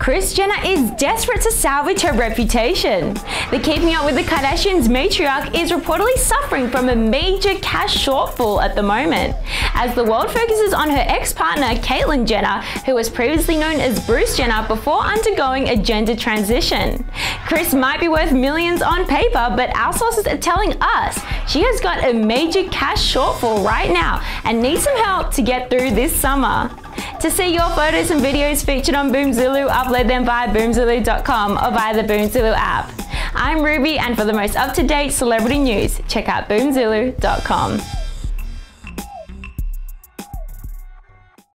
Kris Jenner is desperate to salvage her reputation. The Keeping Up with the Kardashians matriarch is reportedly suffering from a major cash shortfall at the moment, as the world focuses on her ex-partner Caitlyn Jenner, who was previously known as Bruce Jenner before undergoing a gender transition. Kris might be worth millions on paper, but our sources are telling us she has got a major cash shortfall right now and needs some help to get through this summer. To see your photos and videos featured on Boomzulu, upload them via boomzulu.com or via the Boomzulu app. I'm Ruby, and for the most up to date celebrity news, check out boomzulu.com.